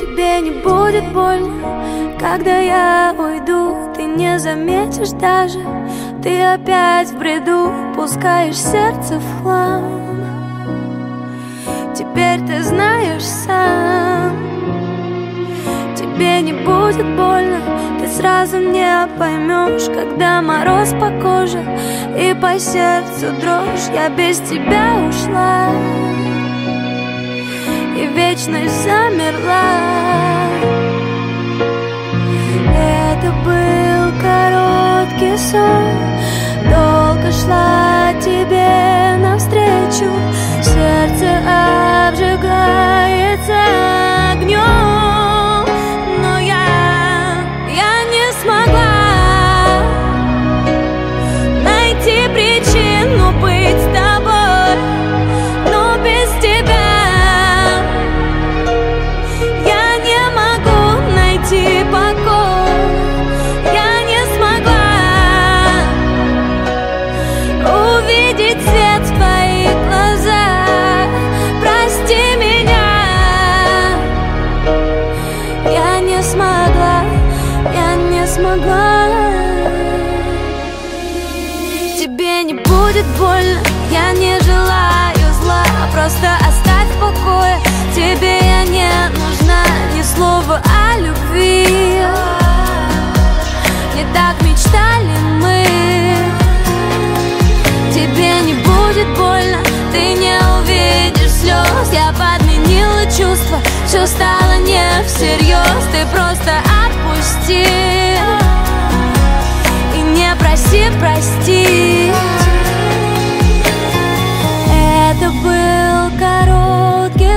Тебе не будет больно, когда я уйду Ты не заметишь даже, ты опять в бреду Пускаешь сердце в хлам. Теперь ты знаешь сам. Тебе не будет больно Ты сразу не поймешь Когда мороз по коже И по сердцу дрожь. Я без тебя ушла И вечность замерла. Это был короткий сон будет больно, я не желаю зла Просто оставь в покое, тебе я не нужна Ни слова о любви. Не так мечтали мы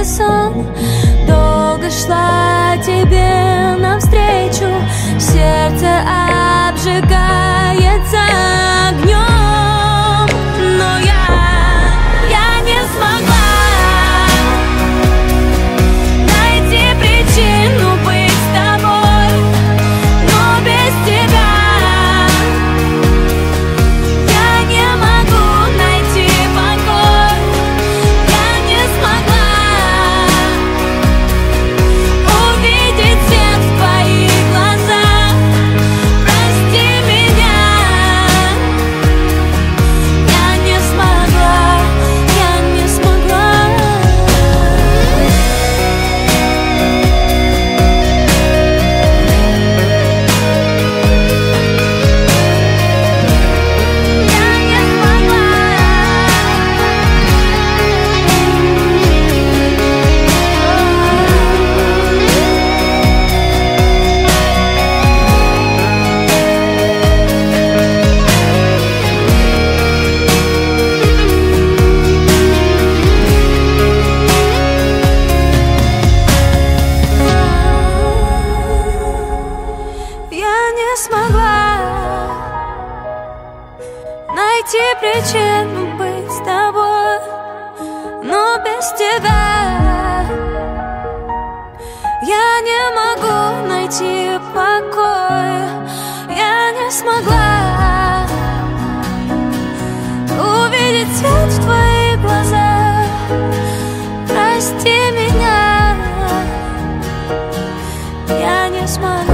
короткий сон найти причину быть с тобой, но без тебя я не могу найти покой, я не смогла увидеть свет в твоих глазах. Прости меня, я не смогла.